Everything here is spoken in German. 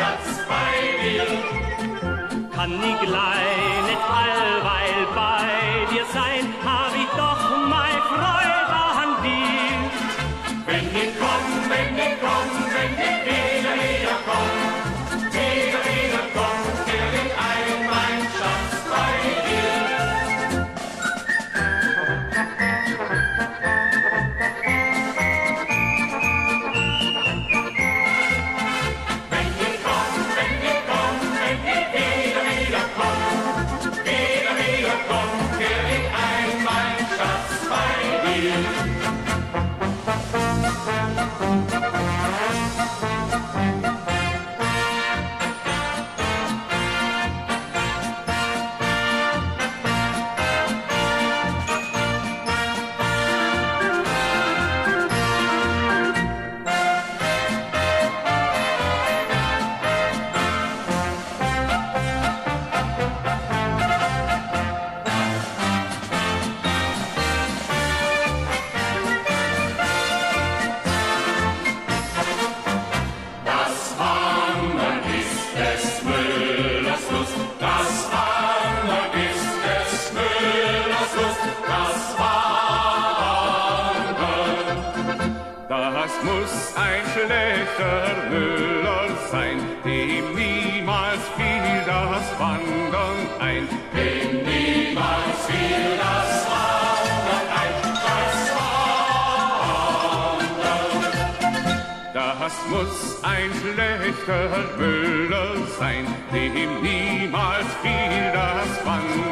Schatz bei mir. Kann ich gleich nicht allweil muss ein schlechter Müller sein, dem niemals fiel das Wandern ein. Dem niemals fiel das Wandern ein, das Wandern. Das muss ein schlechter Müller sein, dem niemals fiel das Wandern